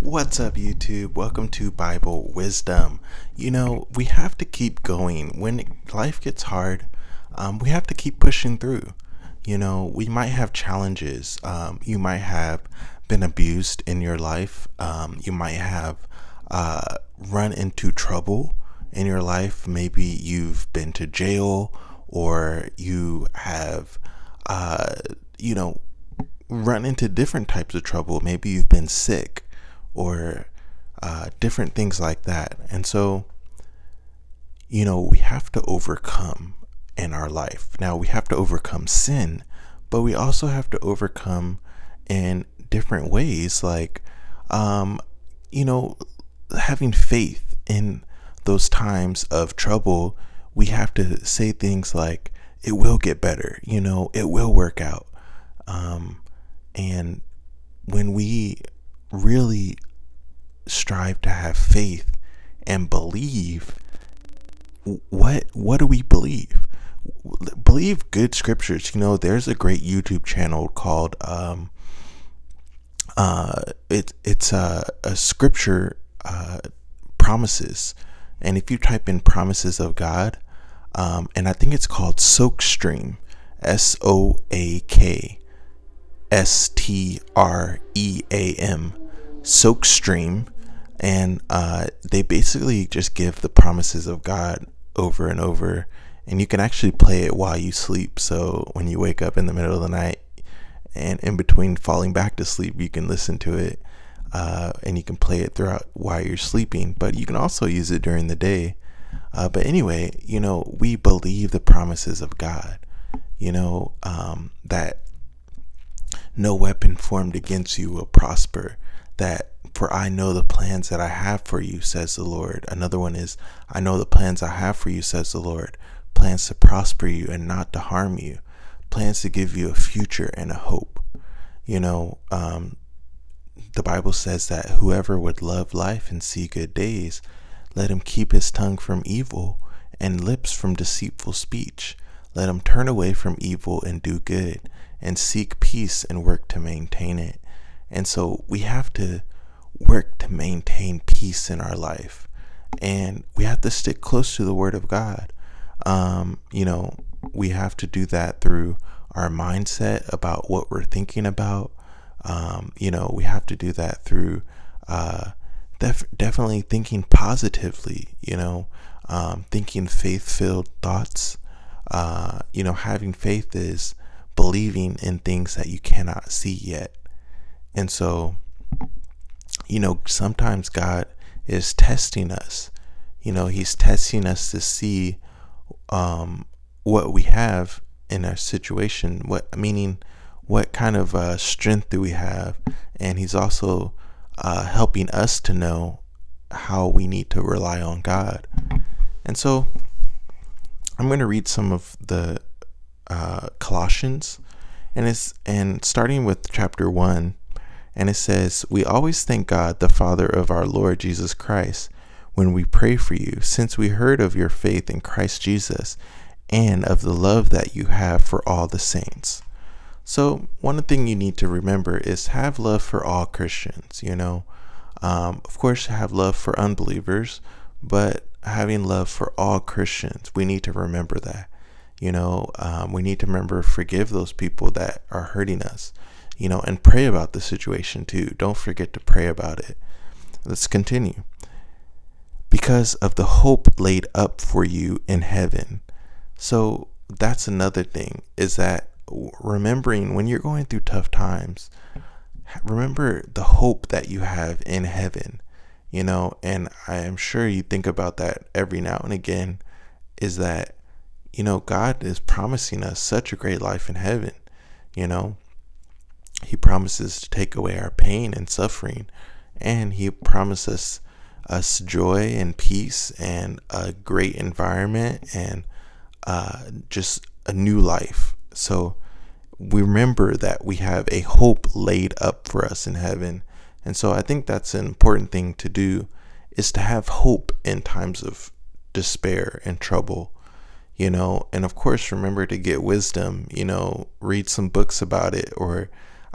What's up, YouTube? Welcome to Bible Wisdom. You know, we have to keep going. When life gets hard, um, we have to keep pushing through. You know, we might have challenges. Um, you might have been abused in your life. Um, you might have uh, run into trouble in your life. Maybe you've been to jail or you have, uh, you know, run into different types of trouble. Maybe you've been sick or uh, different things like that. And so, you know, we have to overcome in our life. Now, we have to overcome sin, but we also have to overcome in different ways, like, um, you know, having faith in those times of trouble. We have to say things like, it will get better, you know, it will work out. Um, and when we really strive to have faith and believe, what what do we believe? Believe good scriptures. You know, there's a great YouTube channel called um, uh, it it's a, a scripture uh, promises, and if you type in promises of God, um, and I think it's called Soak Stream, S O A K S T R E A M, Soak Stream, and uh, they basically just give the promises of God over and over, and you can actually play it while you sleep. So when you wake up in the middle of the night, and in between falling back to sleep, you can listen to it, uh, and you can play it throughout while you're sleeping. But you can also use it during the day. Uh, but anyway, you know, we believe the promises of God. You know um, that no weapon formed against you will prosper. That for I know the plans that I have for you, says the Lord. Another one is, I know the plans I have for you, says the Lord. Plans to prosper you and not to harm you. Plans to give you a future and a hope. You know, um, the Bible says that whoever would love life and see good days, let him keep his tongue from evil and lips from deceitful speech. Let him turn away from evil and do good and seek peace and work to maintain it. And so we have to work to maintain peace in our life. And we have to stick close to the Word of God. Um, you know, we have to do that through our mindset about what we're thinking about. Um, you know, we have to do that through uh, def- definitely thinking positively, you know, um, thinking faith filled thoughts. Uh, you know, having faith is believing in things that you cannot see yet. And so, you know, sometimes God is testing us. You know, He's testing us to see um, what we have in our situation. What meaning, what kind of uh, strength do we have? And He's also uh, helping us to know how we need to rely on God. And so, I'm going to read some of the uh, Colossians, and it's and starting with chapter one, and it says, "We always thank God, the Father of our Lord Jesus Christ, when we pray for you, since we heard of your faith in Christ Jesus, and of the love that you have for all the saints." So one thing you need to remember is have love for all Christians. You know, um, of course, have love for unbelievers, but having love for all Christians, we need to remember that. You know, um, we need to remember forgive those people that are hurting us, you know, and pray about the situation too. Don't forget to pray about it. Let's continue. Because of the hope laid up for you in heaven. So that's another thing is that remembering when you're going through tough times, remember the hope that you have in heaven, you know, and I am sure you think about that every now and again is that you know, God is promising us such a great life in heaven. You know, He promises to take away our pain and suffering, and He promises us joy and peace and a great environment and uh, just a new life. So we remember that we have a hope laid up for us in heaven. And so I think that's an important thing to do is to have hope in times of despair and trouble you know, and of course, remember to get wisdom, you know, read some books about it. Or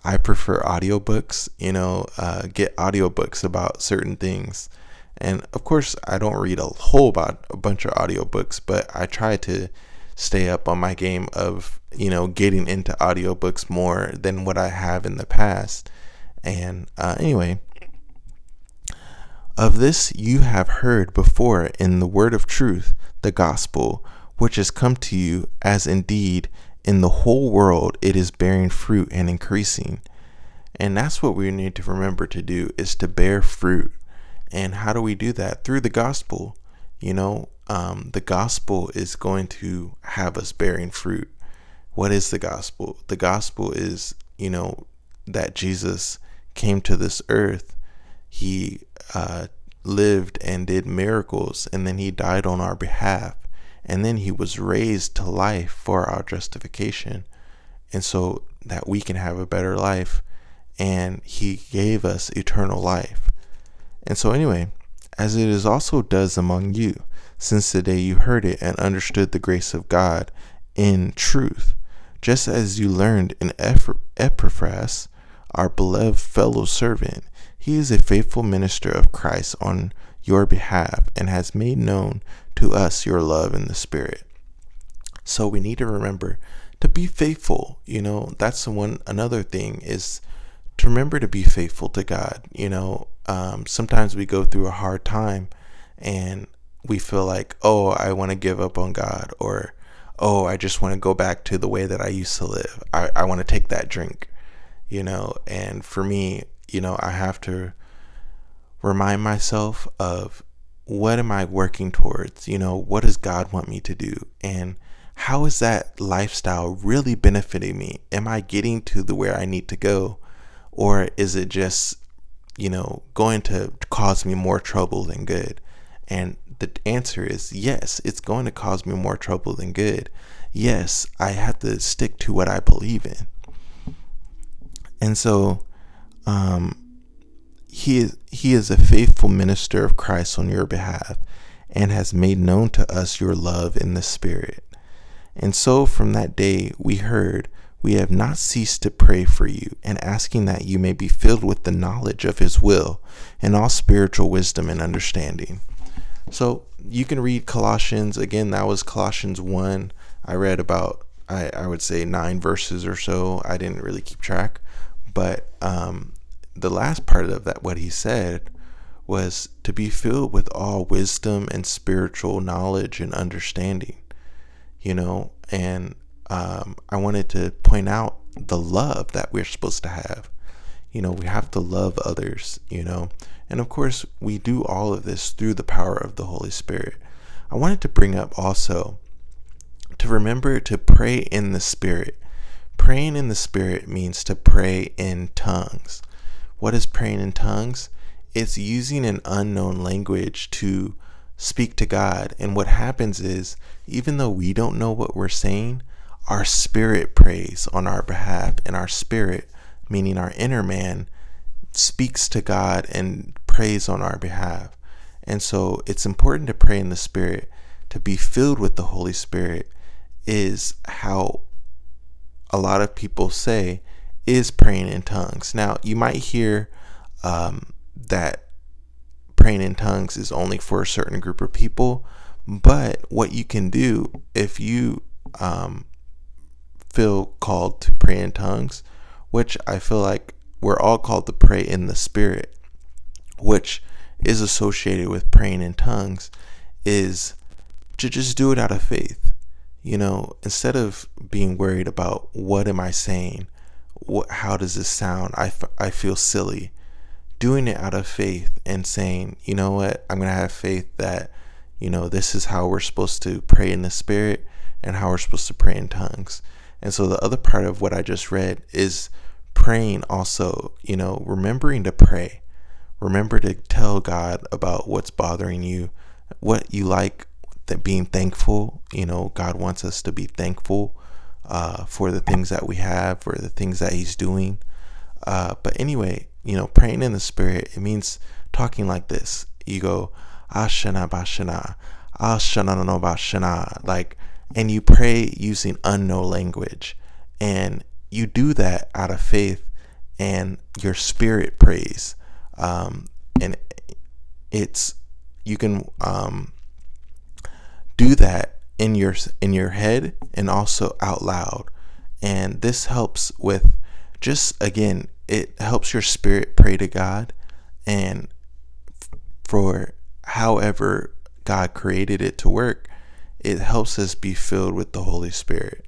I prefer audiobooks, you know, uh, get audiobooks about certain things. And of course, I don't read a whole about a bunch of audiobooks, but I try to stay up on my game of, you know, getting into audiobooks more than what I have in the past. And uh, anyway, of this you have heard before in the word of truth, the gospel, which has come to you, as indeed in the whole world it is bearing fruit and increasing. And that's what we need to remember to do is to bear fruit. And how do we do that? Through the gospel. You know, um, the gospel is going to have us bearing fruit. What is the gospel? The gospel is, you know, that Jesus came to this earth. He uh, lived and did miracles, and then he died on our behalf and then he was raised to life for our justification. And so that we can have a better life. And he gave us eternal life. And so anyway as it is also does among you since the day you heard it and understood the grace of god in truth just as you learned in epaphras our beloved fellow servant he is a faithful minister of christ on your behalf and has made known to us your love in the Spirit. So we need to remember to be faithful. You know, that's one. Another thing is to remember to be faithful to God. You know, um, sometimes we go through a hard time and we feel like, oh, I want to give up on God, or oh, I just want to go back to the way that I used to live. I, I want to take that drink, you know. And for me, you know, I have to remind myself of what am I working towards? You know, what does God want me to do? And how is that lifestyle really benefiting me? Am I getting to the where I need to go? Or is it just, you know, going to cause me more trouble than good? And the answer is yes, it's going to cause me more trouble than good. Yes, I have to stick to what I believe in. And so, um, he is, he is a faithful minister of Christ on your behalf and has made known to us your love in the Spirit. And so from that day we heard, we have not ceased to pray for you and asking that you may be filled with the knowledge of his will and all spiritual wisdom and understanding. So you can read Colossians. Again, that was Colossians 1. I read about, I, I would say, nine verses or so. I didn't really keep track. But um, the last part of that, what he said, was to be filled with all wisdom and spiritual knowledge and understanding, you know. And um, I wanted to point out the love that we're supposed to have. You know, we have to love others, you know. And of course, we do all of this through the power of the Holy Spirit. I wanted to bring up also to remember to pray in the Spirit. Praying in the Spirit means to pray in tongues. What is praying in tongues? It's using an unknown language to speak to God. And what happens is, even though we don't know what we're saying, our spirit prays on our behalf, and our spirit, meaning our inner man, speaks to God and prays on our behalf. And so it's important to pray in the Spirit. To be filled with the Holy Spirit is how a lot of people say is praying in tongues. Now, you might hear um, that praying in tongues is only for a certain group of people, but what you can do if you um, feel called to pray in tongues, which I feel like we're all called to pray in the Spirit, which is associated with praying in tongues, is to just do it out of faith. You know, instead of being worried about what am I saying what, how does this sound? I, f- I feel silly. Doing it out of faith and saying, you know what, I'm going to have faith that, you know, this is how we're supposed to pray in the Spirit and how we're supposed to pray in tongues. And so the other part of what I just read is praying also, you know, remembering to pray. Remember to tell God about what's bothering you, what you like, that being thankful. You know, God wants us to be thankful uh, for the things that we have, for the things that He's doing. Uh, but anyway, you know, praying in the Spirit, it means talking like this. You go, Ashana Bashana, Ashana no Bashana, like, and you pray using unknown language. And you do that out of faith and your spirit prays. Um, and it's you can um, do that in your in your head and also out loud. And this helps with just again, it helps your spirit pray to God and for however God created it to work, it helps us be filled with the Holy Spirit.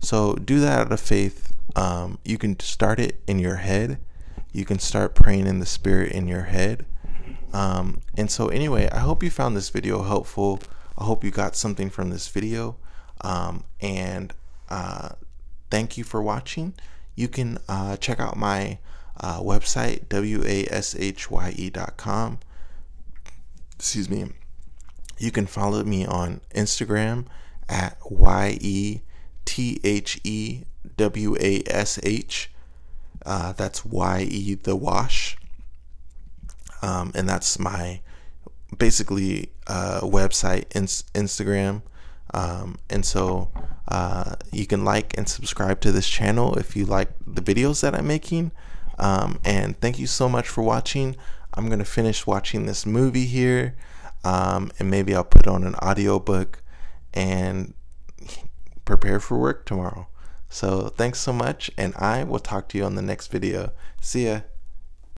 So do that out of faith. Um, you can start it in your head. You can start praying in the Spirit in your head. Um, and so, anyway, I hope you found this video helpful. I hope you got something from this video. Um, and uh, thank you for watching. You can uh, check out my uh, website, washye.com. Excuse me. You can follow me on Instagram at Y E T H E W A S H. Uh, that's Y E the wash. Um, and that's my basically uh, website, ins- Instagram. Um, and so uh, you can like and subscribe to this channel if you like the videos that I'm making. Um, and thank you so much for watching. I'm going to finish watching this movie here. Um, and maybe I'll put on an audiobook and prepare for work tomorrow. So thanks so much, and I will talk to you on the next video. See ya.